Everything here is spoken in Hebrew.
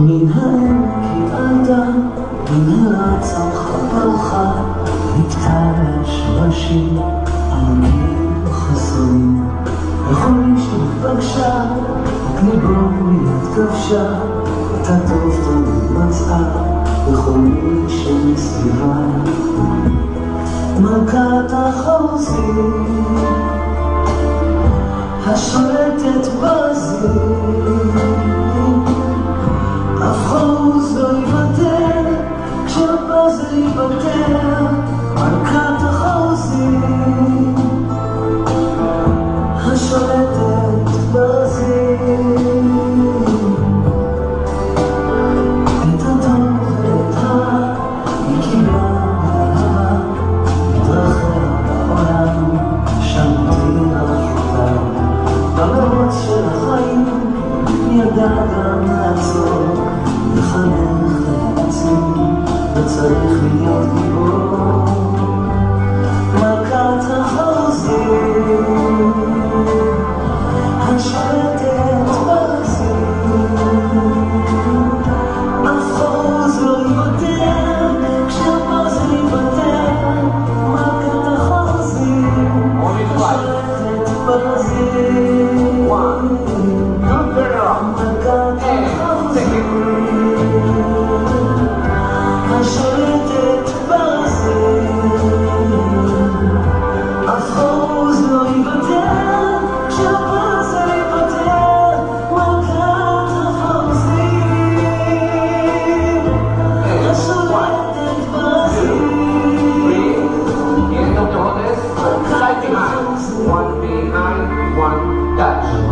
מן העמק התעלתה, במהרה צמחה פרחה, נתקע בשורשים עמקים חסונים. וכל מי שנפגשה, את ליבו מיד כבשה, הטוב תמיד מצאה, וכל מי שמסביבה. מלכת החרוזים, השולטת בזים, holes Lord. God.